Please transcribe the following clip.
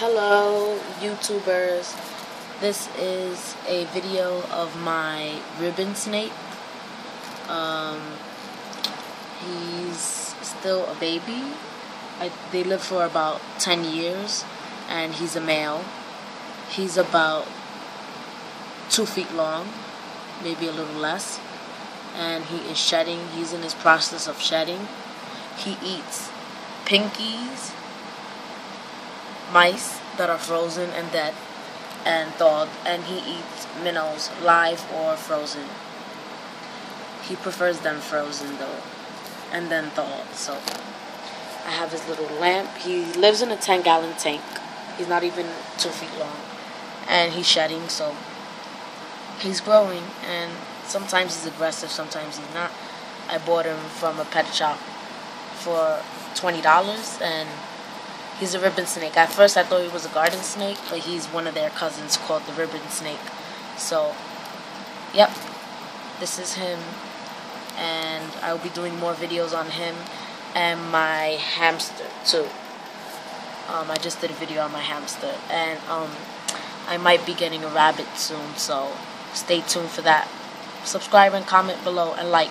Hello, YouTubers. This is a video of my ribbon snake. Um, he's still a baby. I, they live for about 10 years, and he's a male. He's about two feet long, maybe a little less, and he is shedding. He's in his process of shedding. He eats pinkies mice that are frozen and dead and thawed, and he eats minnows live or frozen. He prefers them frozen though, and then thawed. So I have his little lamp. He lives in a 10 gallon tank. He's not even two feet long, and he's shedding. So he's growing, and sometimes he's aggressive, sometimes he's not. I bought him from a pet shop for twenty dollars and He's a ribbon snake. At first, I thought he was a garden snake, but he's one of their cousins called the ribbon snake. So, yep, this is him. And I'll be doing more videos on him and my hamster, too. Um, I just did a video on my hamster. And um, I might be getting a rabbit soon, so stay tuned for that. Subscribe and comment below and like.